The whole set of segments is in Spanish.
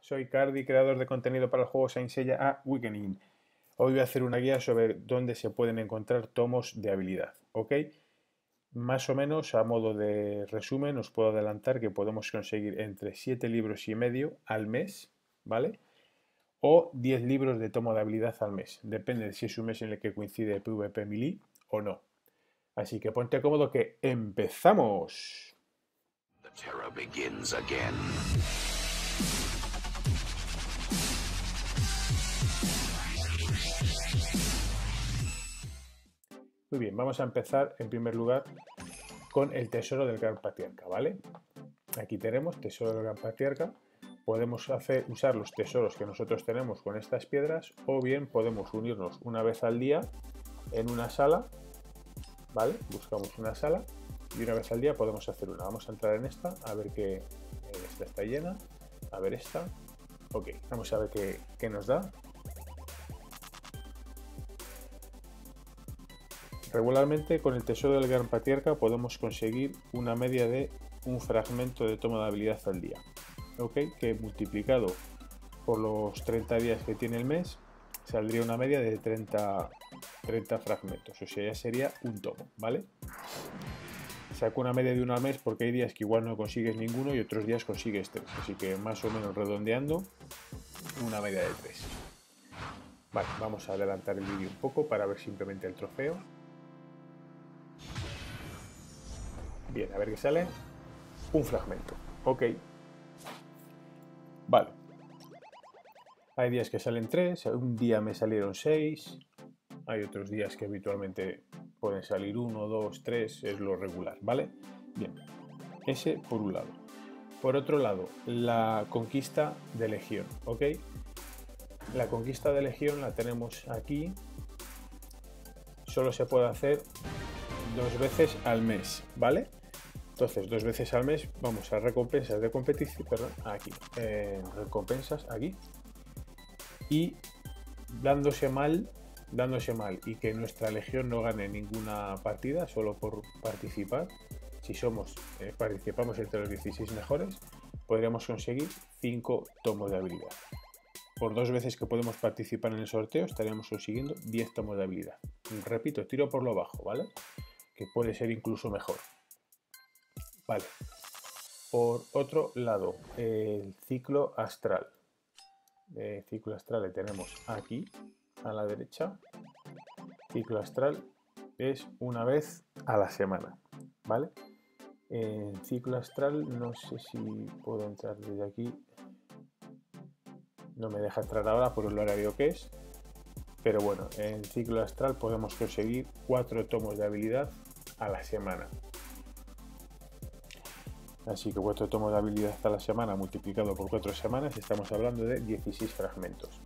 Soy Cardi, creador de contenido para el juego Saint Seiya Awakening. Hoy voy a hacer una guía sobre dónde se pueden encontrar tomos de habilidad, ¿ok? Más o menos, a modo de resumen, os puedo adelantar que podemos conseguir entre 7 libros y medio al mes, ¿vale? O 10 libros de tomo de habilidad al mes. Depende de si es un mes en el que coincide PvP Melee o no. Así que ponte cómodo que empezamos. Muy bien, vamos a empezar en primer lugar con el tesoro del gran patriarca, ¿vale? Aquí tenemos tesoro del gran patriarca. Podemos hacer, usar los tesoros que nosotros tenemos con estas piedras o bien podemos unirnos una vez al día en una sala, ¿vale? Buscamos una sala y una vez al día podemos hacer una. Vamos a entrar en esta, a ver que eh, esta está llena, a ver esta. Ok, vamos a ver qué, qué nos da. Regularmente con el tesoro del gran patriarca podemos conseguir una media de un fragmento de toma de habilidad al día. ¿ok? Que multiplicado por los 30 días que tiene el mes saldría una media de 30, 30 fragmentos. O sea, ya sería un tomo, ¿vale? Saco una media de uno al mes porque hay días que igual no consigues ninguno y otros días consigues tres. Así que más o menos redondeando una media de tres. Vale, vamos a adelantar el vídeo un poco para ver simplemente el trofeo. Bien, a ver qué sale. Un fragmento. Ok. Vale. Hay días que salen tres, un día me salieron seis. Hay otros días que habitualmente pueden salir uno, dos, tres, es lo regular, ¿vale? Bien. Ese por un lado. Por otro lado, la conquista de Legión, ¿ok? La conquista de Legión la tenemos aquí. Solo se puede hacer dos veces al mes, ¿vale? Entonces, dos veces al mes vamos a recompensas de competición, perdón, aquí, recompensas aquí. Y dándose mal, dándose mal y que nuestra legión no gane ninguna partida solo por participar, si somos, eh, participamos entre los 16 mejores, podríamos conseguir 5 tomos de habilidad. Por dos veces que podemos participar en el sorteo estaríamos consiguiendo 10 tomos de habilidad. Repito, tiro por lo bajo, ¿vale? Que puede ser incluso mejor. Vale. Por otro lado, el ciclo astral. El ciclo astral le tenemos aquí, a la derecha. Ciclo astral es una vez a la semana, ¿vale? En ciclo astral, no sé si puedo entrar desde aquí. No me deja entrar ahora por el horario que es. Pero bueno, en ciclo astral podemos conseguir cuatro tomos de habilidad a la semana. Así que vuestro tomo de habilidad a la semana multiplicado por 4 semanas, estamos hablando de 16 fragmentos.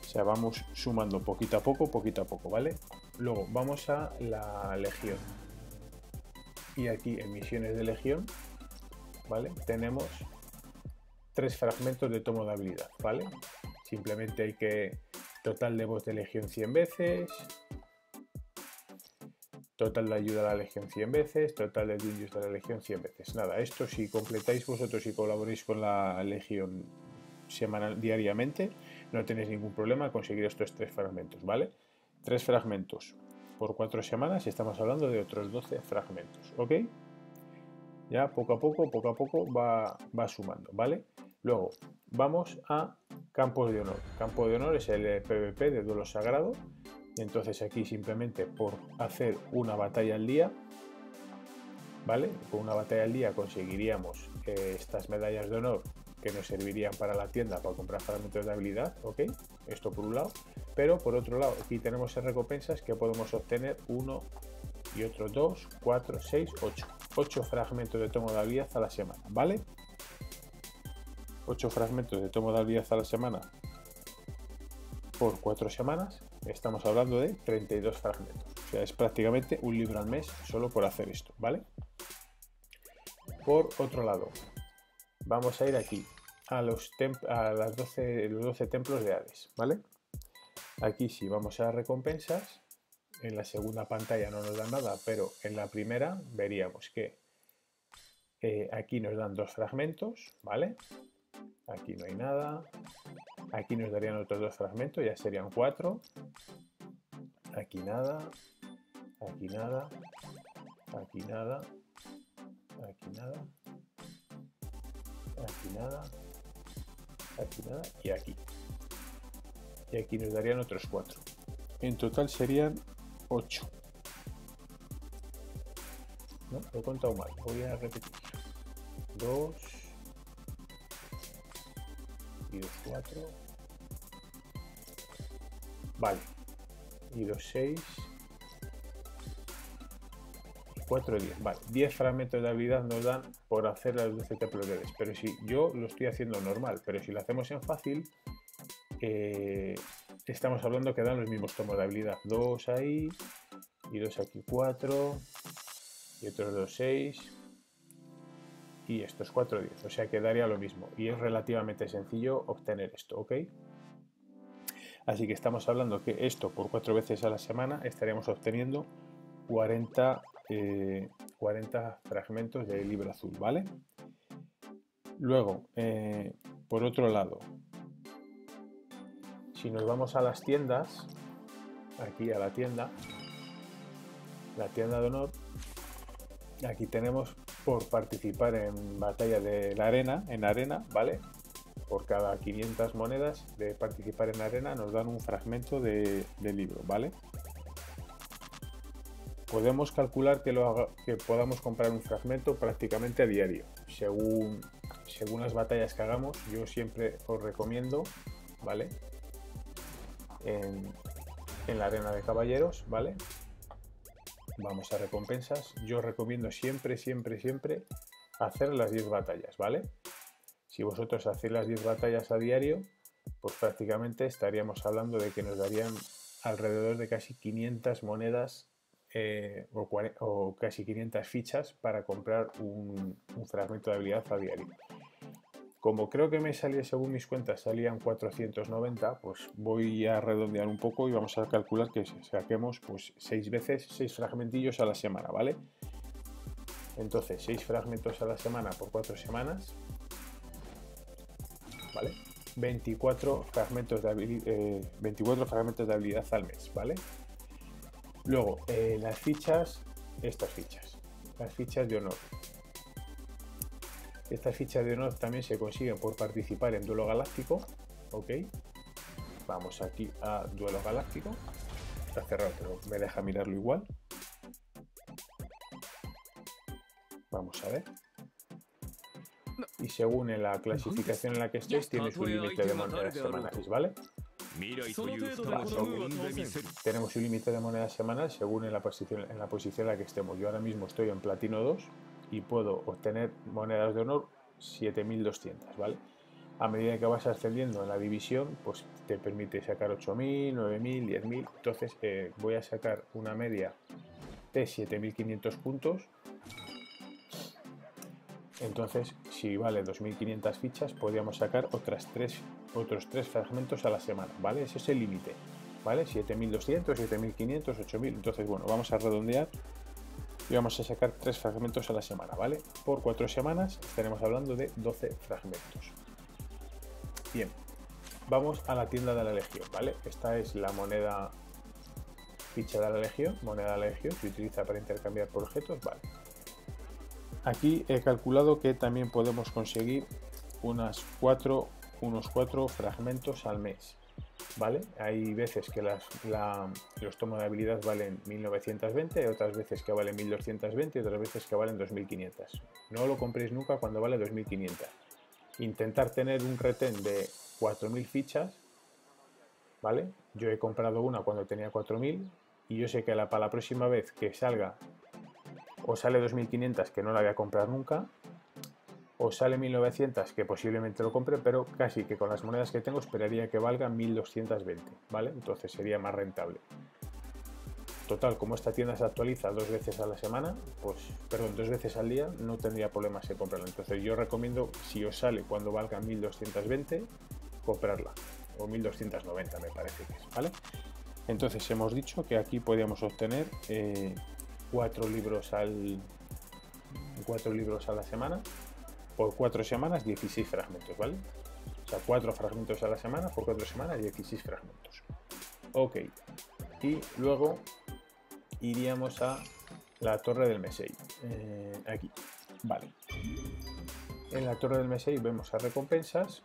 O sea, vamos sumando poquito a poco, poquito a poco, ¿vale? Luego vamos a la legión. Y aquí en misiones de legión, ¿vale? Tenemos tres fragmentos de tomo de habilidad, ¿vale? Simplemente hay que total de voz de legión 100 veces, total de ayuda a la Legión 100 veces, total de Dungeons de la Legión 100 veces. Nada, esto si completáis vosotros y colaboréis con la Legión semanal, diariamente, no tenéis ningún problema a conseguir estos tres fragmentos, ¿vale? Tres fragmentos por cuatro semanas y estamos hablando de otros 12 fragmentos, ¿ok? Ya poco a poco, poco a poco va, va sumando, ¿vale? Luego, vamos a campos de honor. Campo de honor es el PvP de duelo sagrado entonces aquí simplemente por hacer una batalla al día, ¿vale? Con una batalla al día conseguiríamos eh, estas medallas de honor que nos servirían para la tienda para comprar fragmentos de habilidad, ¿ok? Esto por un lado. Pero por otro lado, aquí tenemos recompensas que podemos obtener uno y otro dos, cuatro, seis, ocho. Ocho fragmentos de tomo de habilidad a la semana, ¿vale? Ocho fragmentos de tomo de habilidad a la semana por cuatro semanas estamos hablando de 32 fragmentos. O sea, es prácticamente un libro al mes solo por hacer esto, ¿vale? Por otro lado, vamos a ir aquí a los, a las 12, los 12 templos de Hades, ¿vale? Aquí sí, vamos a recompensas. En la segunda pantalla no nos dan nada, pero en la primera veríamos que eh, aquí nos dan dos fragmentos, ¿vale? Aquí no hay nada. Aquí nos darían otros dos fragmentos, ya serían cuatro. Aquí nada. Aquí nada. Aquí nada. Aquí nada. Aquí nada. Aquí nada. Y aquí. Y aquí nos darían otros cuatro. En total serían ocho. No, lo he contado mal. Voy a repetir. Dos. Y dos, cuatro. Vale. Y dos, seis. 4 10. Vale, 10 fragmentos de habilidad nos dan por hacer las 12 progredes. Pero si yo lo estoy haciendo normal, pero si lo hacemos en fácil, eh, estamos hablando que dan los mismos tomos de habilidad. 2 ahí, y 2 aquí 4, y otros 2 6, y estos 4 10. O sea que daría lo mismo. Y es relativamente sencillo obtener esto, ¿ok? Así que estamos hablando que esto por 4 veces a la semana estaríamos obteniendo 40 40 eh, fragmentos del libro azul, ¿vale? Luego, eh, por otro lado, si nos vamos a las tiendas, aquí a la tienda, la tienda de honor, aquí tenemos por participar en batalla de la arena, en arena, ¿vale? Por cada 500 monedas de participar en arena nos dan un fragmento de, libro, ¿vale? podemos calcular que, lo que podamos comprar un fragmento prácticamente a diario. Según, según las batallas que hagamos, yo siempre os recomiendo, ¿vale? En, la arena de caballeros, ¿vale? Vamos a recompensas. Yo recomiendo siempre, siempre, siempre hacer las 10 batallas, ¿vale? Si vosotros hacéis las 10 batallas a diario, pues prácticamente estaríamos hablando de que nos darían alrededor de casi 500 monedas eh, o, casi 500 fichas para comprar un, fragmento de habilidad a diario. Como creo que me salía, según mis cuentas, salían 490, pues voy a redondear un poco y vamos a calcular que saquemos pues 6 veces 6 fragmentillos a la semana, ¿vale? Entonces, 6 fragmentos a la semana por 4 semanas, ¿vale? 24 fragmentos de, 24 eh, fragmentos de habilidad al mes, ¿vale? Luego, eh, las fichas, estas fichas, las fichas de honor. Estas fichas de honor también se consiguen por participar en duelo galáctico. Ok. Vamos aquí a duelo galáctico. Está cerrado, pero me deja mirarlo igual. Vamos a ver. Y según en la clasificación en la que estéis, tiene su límite de monedas semanales, ¿vale? Tenemos un límite de monedas semanal según en la, posición, en la posición en la que estemos. Yo ahora mismo estoy en platino 2 y puedo obtener monedas de honor 7200, ¿vale? A medida que vas ascendiendo en la división, pues te permite sacar 8000, 9000, 10000. Entonces eh, voy a sacar una media de 7500 puntos entonces, si vale 2.500 fichas, podríamos sacar otras tres, otros tres fragmentos a la semana, ¿vale? Ese es el límite, ¿vale? 7.200, 7.500, 8.000. Entonces, bueno, vamos a redondear y vamos a sacar tres fragmentos a la semana, ¿vale? Por cuatro semanas estaremos hablando de 12 fragmentos. Bien, vamos a la tienda de la Legión, ¿vale? Esta es la moneda ficha de la Legión, moneda de la Legión, se utiliza para intercambiar por objetos, ¿vale? Aquí he calculado que también podemos conseguir unas cuatro, unos cuatro fragmentos al mes. ¿Vale? Hay veces que las, los tomos de habilidad valen 1920, hay otras veces que valen 1220 y otras veces que valen 2500. No lo compréis nunca cuando vale 2500. Intentar tener un retén de 4000 fichas, ¿vale? Yo he comprado una cuando tenía 4000 y yo sé que la, para la próxima vez que salga o sale 2500 que no la voy a comprar nunca, o sale 1900 que posiblemente lo compre, pero casi que con las monedas que tengo esperaría que valga 1220, ¿vale? Entonces sería más rentable. Total, como esta tienda se actualiza dos veces a la semana, pues, perdón, dos veces al día, no tendría problemas en comprarla. Entonces yo recomiendo, si os sale cuando valga 1220, comprarla. O 1290 me parece que es, ¿vale? Entonces hemos dicho que aquí podríamos obtener eh, cuatro libros al cuatro libros a la semana por cuatro semanas 16 fragmentos vale sea, 4 fragmentos a la semana, por 4 semanas, 16 fragmentos. Ok. Y luego iríamos a la torre del Mesei. Eh, aquí. Vale. En la torre del Mesei vemos a recompensas.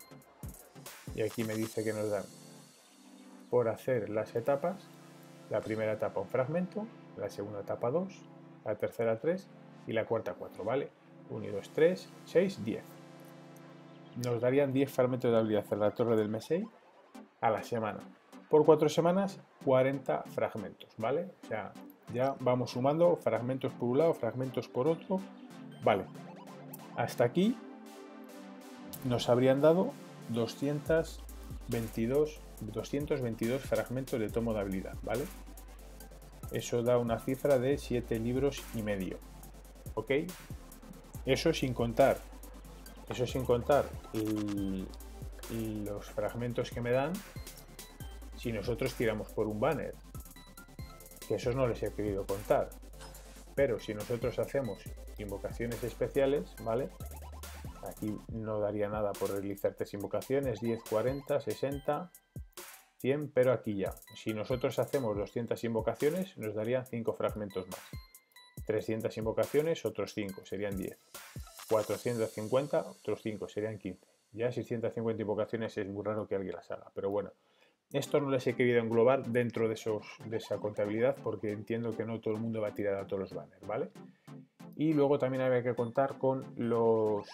Y aquí me dice que nos dan por hacer las etapas. La primera etapa un fragmento, la segunda etapa 2, la tercera 3 y la cuarta 4, ¿vale? 1, 2, 3, 6, 10. Nos darían 10 fragmentos de habilidad en la torre del Mesei a la semana. Por 4 semanas, 40 fragmentos, ¿vale? O sea, ya vamos sumando fragmentos por un lado, fragmentos por otro. Vale. Hasta aquí nos habrían dado 222, 222 fragmentos de tomo de habilidad, ¿vale? Eso da una cifra de 7 libros y medio. ¿Ok? Eso sin contar. Eso sin contar los fragmentos que me dan si nosotros tiramos por un banner. Que esos no les he querido contar. Pero si nosotros hacemos invocaciones especiales, ¿vale? Aquí no daría nada por realizar tres invocaciones, 10, 40, 60, 100, pero aquí ya. Si nosotros hacemos 200 invocaciones, nos darían 5 fragmentos más. 300 invocaciones, otros 5, serían 10. 450, otros 5, serían 15. Ya 650 invocaciones es muy raro que alguien las haga, pero bueno. Esto no les he querido englobar dentro de, esos, de esa contabilidad porque entiendo que no todo el mundo va a tirar a todos los banners, ¿vale? Y luego también había que contar con los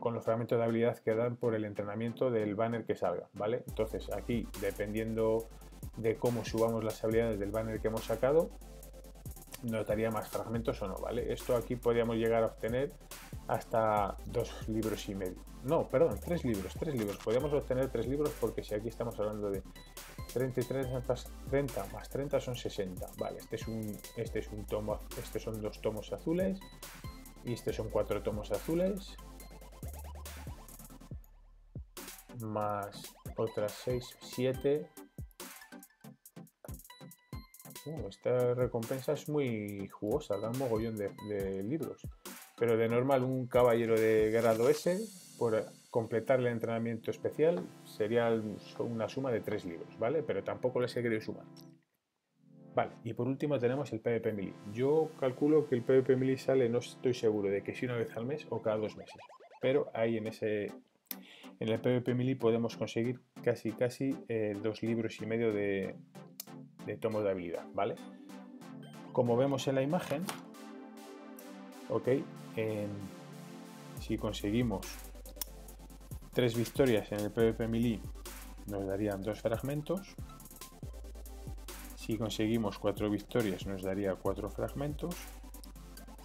con los fragmentos de habilidad que dan por el entrenamiento del banner que salga, ¿vale? Entonces aquí, dependiendo de cómo subamos las habilidades del banner que hemos sacado, nos daría más fragmentos o no, ¿vale? Esto aquí podríamos llegar a obtener hasta dos libros y medio. No, perdón, tres libros, tres libros. Podríamos obtener tres libros porque si aquí estamos hablando de 33 más 30 más 30 son 60. Vale, este es un, este es un tomo, estos son dos tomos azules y estos son cuatro tomos azules más otras 6, 7. Esta recompensa es muy jugosa, da un mogollón de, libros. Pero de normal, un caballero de grado S, por completar el entrenamiento especial, sería una suma de 3 libros, ¿vale? Pero tampoco les he querido sumar. Vale, y por último tenemos el PvP Mili. Yo calculo que el PvP Mili sale, no estoy seguro de que si una vez al mes o cada dos meses. Pero ahí en ese, en el PvP Mili podemos conseguir casi casi eh, dos libros y medio de, de tomos de habilidad, ¿vale? Como vemos en la imagen, ok, si conseguimos tres victorias en el PvP Mili nos darían dos fragmentos. Si conseguimos cuatro victorias nos daría cuatro fragmentos.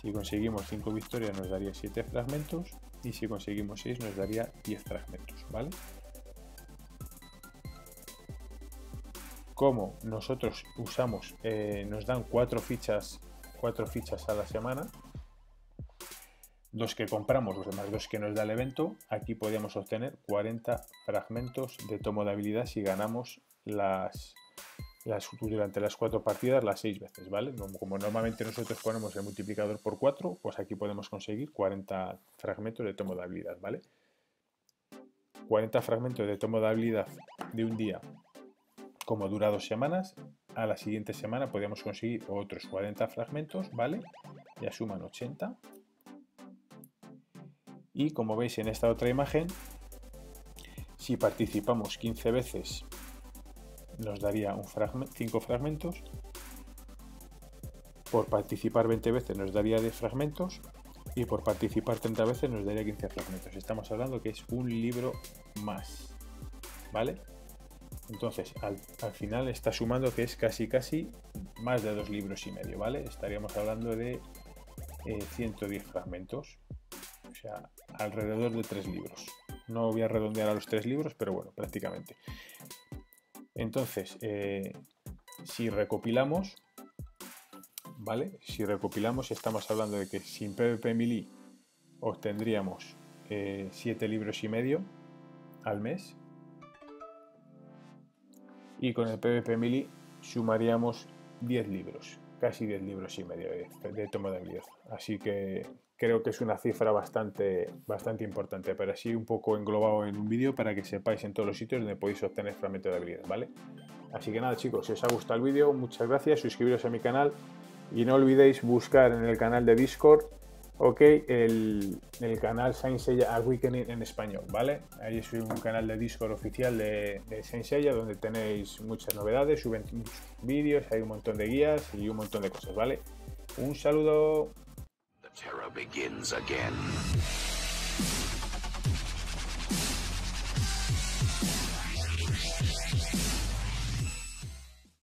Si conseguimos cinco victorias nos daría siete fragmentos y si conseguimos 6 nos daría 10 fragmentos, ¿vale? Como nosotros usamos, eh, nos dan 4 fichas, 4 fichas a la semana, dos que compramos, los demás dos que nos da el evento, aquí podemos obtener 40 fragmentos de tomo de habilidad si ganamos las, durante las cuatro partidas las seis veces, ¿vale? Como, normalmente nosotros ponemos el multiplicador por 4, pues aquí podemos conseguir 40 fragmentos de tomo de habilidad, ¿vale? 40 fragmentos de tomo de habilidad de un día, como dura dos semanas, a la siguiente semana podemos conseguir otros 40 fragmentos, ¿vale? Ya suman 80. Y como veis en esta otra imagen, si participamos 15 veces nos daría un 5 fragmentos. Por participar 20 veces nos daría 10 fragmentos. Y por participar 30 veces nos daría 15 fragmentos. Estamos hablando que es un libro más. ¿Vale? Entonces, al, final está sumando que es casi casi más de dos libros y medio, ¿vale? Estaríamos hablando de 110 eh, fragmentos. O sea, alrededor de tres libros. No voy a redondear a los tres libros, pero bueno, prácticamente. Entonces, eh, si recopilamos, ¿vale? Si recopilamos, estamos hablando de que sin PvP Mili obtendríamos 7 eh, libros y medio al mes. Y con el PvP Mili sumaríamos 10 libros, casi 10 libros y medio de, tomo de habilidad. Así que creo que es una cifra bastante, bastante importante, pero así un poco englobado en un vídeo para que sepáis en todos los sitios donde podéis obtener fragmentos de habilidad, ¿vale? Así que nada chicos, si os ha gustado el vídeo, muchas gracias, suscribiros a mi canal y no olvidéis buscar en el canal de Discord ok, el, el canal Saint Seiya Awakening en español, ¿vale? Ahí es un canal de Discord oficial de, de Saint Seiya donde tenéis muchas novedades, suben vídeos, hay un montón de guías y un montón de cosas, ¿vale? Un saludo.